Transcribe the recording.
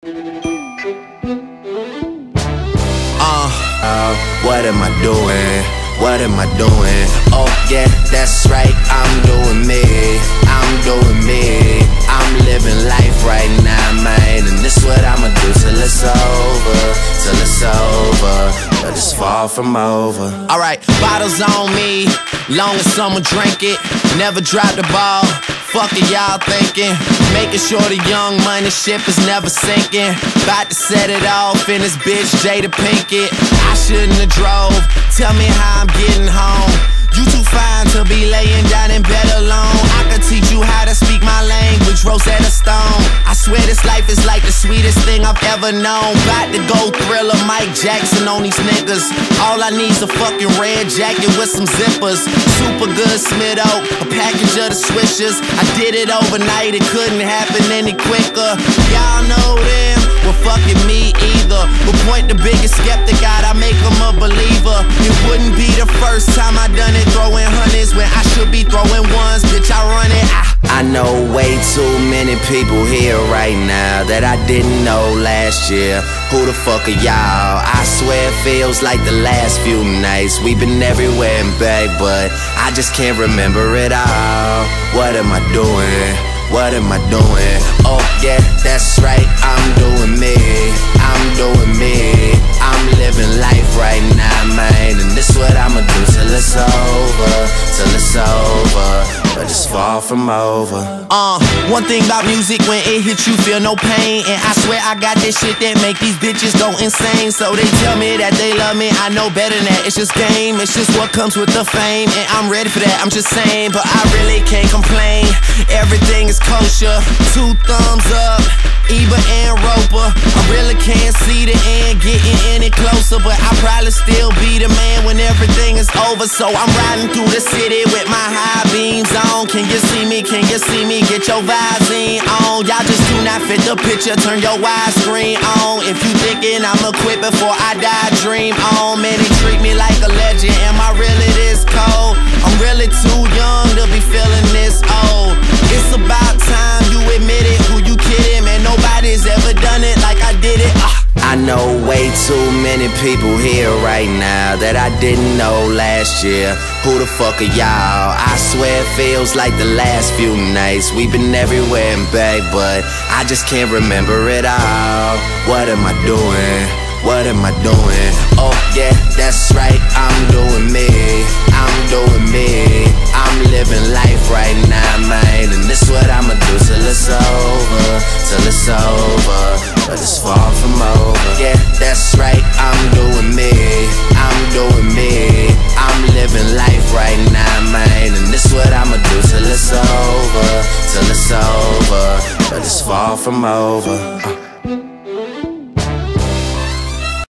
Uh, uh, what am I doing? What am I doing? Oh yeah, that's right, I'm doing me. I'm doing me. I'm living life right now, man. And this what I'ma do till it's over. Till it's over. But it's far from over. Alright, bottles on me. Long as someone drink it. Never drop the ball. Fuck it, y'all thinking. Making sure the young money ship is never sinking. About to set it off in this bitch, Jada Pinkett. I shouldn't have drove. Tell me how I'm getting home. Life is like the sweetest thing I've ever known. Got to go thriller Mike Jackson on these niggas. All I need's a fucking red jacket with some zippers. Super good Smitto, a package of the swishers. I did it overnight, it couldn't happen any quicker. Y'all know them, well fucking me either. But point the biggest skeptic out, I make them a believer. It wouldn't be the first time I done it, throwing hundreds people here right now that I didn't know last year. Who the fuck are y'all? I swear it feels like the last few nights. We've been everywhere and back, but I just can't remember it all. What am I doing? What am I doing? Oh yeah, that's right, I'm doing me. I'm doing me. I'm living life right now, man. And this what I'ma do till it's over. Till it's over but it's far from over. Uh, one thing about music, when it hits you, feel no pain. And I swear I got this shit that make these bitches go insane. So they tell me that they love me, I know better than that. It's just game, it's just what comes with the fame. And I'm ready for that, I'm just saying, but I really can't complain. Everything is kosher, two thumbs up. Eva and Roper. I really can't see the end getting any closer, but I'll probably still be the man when everything is over. So I'm riding through the city with my high beams on. Can you see me? Can you see me? Get your Visine on. Y'all just do not fit the picture. Turn your widescreen on. If you thinking I'ma quit before I die, dream on. Man, treat me like a legend. Am I really this cold? Many people here right now that I didn't know last year. Who the fuck are y'all? I swear it feels like the last few nights. We've been everywhere and back, but I just can't remember it all. What am I doing? What am I doing? Oh yeah, that's right, I'm doing me. I'm doing me. I'm living life right now, man. And this what I'ma do till it's over. Till it's over. But it's far from over. Yeah, that's right, I'm doing me. I'm doing me. I'm living life right now, man. And this what I'ma do till it's over. Till it's over. But it's far from over. Uh.